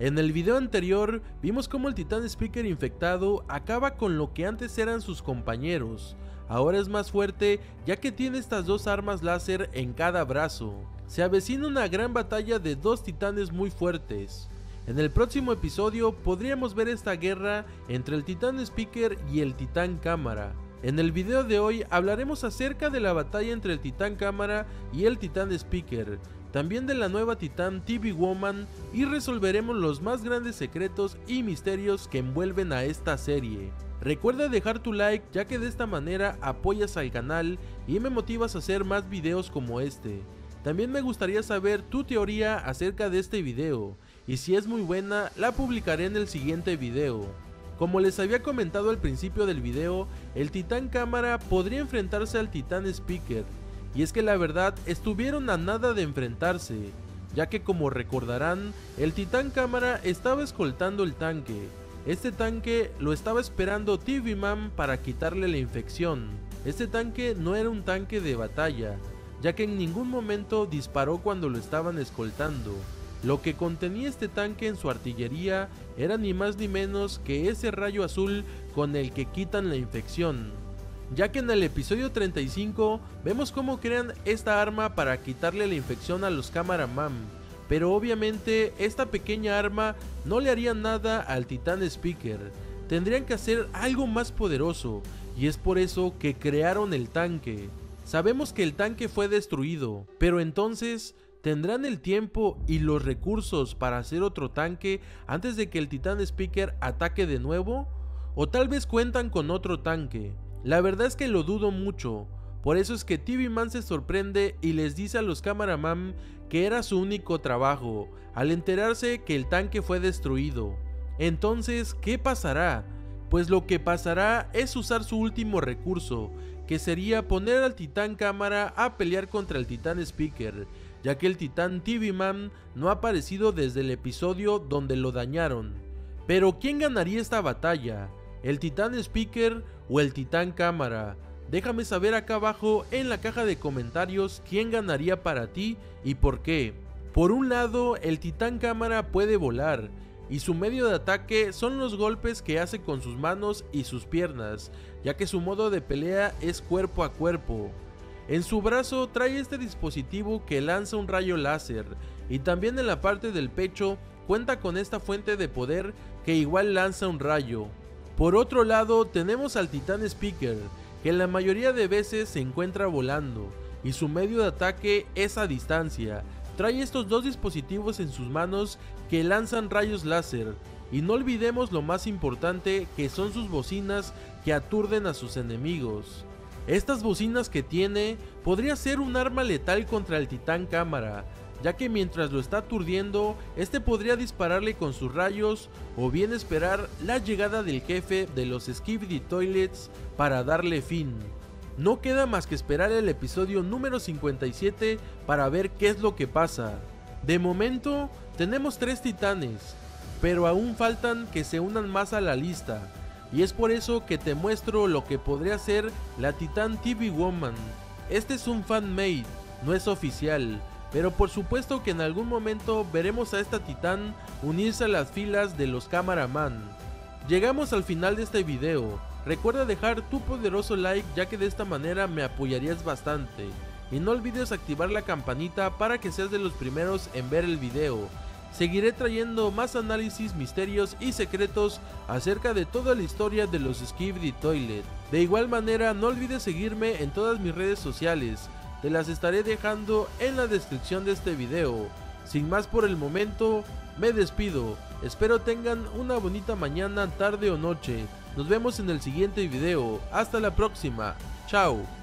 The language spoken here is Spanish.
En el video anterior vimos cómo el Titán Speaker infectado acaba con lo que antes eran sus compañeros, ahora es más fuerte ya que tiene estas dos armas láser en cada brazo. Se avecina una gran batalla de dos titanes muy fuertes. En el próximo episodio podríamos ver esta guerra entre el Titán Speaker y el Titán Cámara. En el video de hoy hablaremos acerca de la batalla entre el Titán Cámara y el Titán Speaker, también de la nueva Titán TV Woman y resolveremos los más grandes secretos y misterios que envuelven a esta serie. Recuerda dejar tu like ya que de esta manera apoyas al canal y me motivas a hacer más videos como este. También me gustaría saber tu teoría acerca de este video y si es muy buena la publicaré en el siguiente video. Como les había comentado al principio del video, el Titán Cámara podría enfrentarse al Titán Speaker, y es que la verdad estuvieron a nada de enfrentarse, ya que como recordarán, el Titán Cámara estaba escoltando el tanque. Este tanque lo estaba esperando TV Man para quitarle la infección. Este tanque no era un tanque de batalla, ya que en ningún momento disparó cuando lo estaban escoltando. Lo que contenía este tanque en su artillería era ni más ni menos que ese rayo azul con el que quitan la infección ya que en el episodio 35 vemos cómo crean esta arma para quitarle la infección a los Cameraman, pero obviamente esta pequeña arma no le haría nada al Titan Speaker, tendrían que hacer algo más poderoso, y es por eso que crearon el tanque. Sabemos que el tanque fue destruido, pero entonces ¿Tendrán el tiempo y los recursos para hacer otro tanque antes de que el Titan Speaker ataque de nuevo? ¿O tal vez cuentan con otro tanque? La verdad es que lo dudo mucho, por eso es que TV Man se sorprende y les dice a los cameraman que era su único trabajo, al enterarse que el tanque fue destruido. Entonces, ¿qué pasará? Pues lo que pasará es usar su último recurso, que sería poner al titán cámara a pelear contra el titán speaker, ya que el titán TV Man no ha aparecido desde el episodio donde lo dañaron. Pero ¿quién ganaría esta batalla? ¿El titán speaker o el titán cámara? Déjame saber acá abajo en la caja de comentarios quién ganaría para ti y por qué. Por un lado, el titán cámara puede volar, y su medio de ataque son los golpes que hace con sus manos y sus piernas, ya que su modo de pelea es cuerpo a cuerpo. En su brazo trae este dispositivo que lanza un rayo láser, y también en la parte del pecho cuenta con esta fuente de poder que igual lanza un rayo. Por otro lado, tenemos al Titan Speaker, que la mayoría de veces se encuentra volando, y su medio de ataque es a distancia. Trae estos dos dispositivos en sus manos que lanzan rayos láser, y no olvidemos lo más importante que son sus bocinas que aturden a sus enemigos. Estas bocinas que tiene podría ser un arma letal contra el titán cámara, ya que mientras lo está aturdiendo, este podría dispararle con sus rayos o bien esperar la llegada del jefe de los Skibidi Toilets para darle fin. No queda más que esperar el episodio número 57 para ver qué es lo que pasa. De momento, tenemos tres titanes, pero aún faltan que se unan más a la lista, y es por eso que te muestro lo que podría ser la Titan TV Woman. Este es un fan made, no es oficial, pero por supuesto que en algún momento veremos a esta titán unirse a las filas de los cameraman. Llegamos al final de este video, recuerda dejar tu poderoso like ya que de esta manera me apoyarías bastante. Y no olvides activar la campanita para que seas de los primeros en ver el video. Seguiré trayendo más análisis, misterios y secretos acerca de toda la historia de los Skibidi Toilet. De igual manera no olvides seguirme en todas mis redes sociales, te las estaré dejando en la descripción de este video. Sin más por el momento, me despido. Espero tengan una bonita mañana, tarde o noche. Nos vemos en el siguiente video. Hasta la próxima. Chao.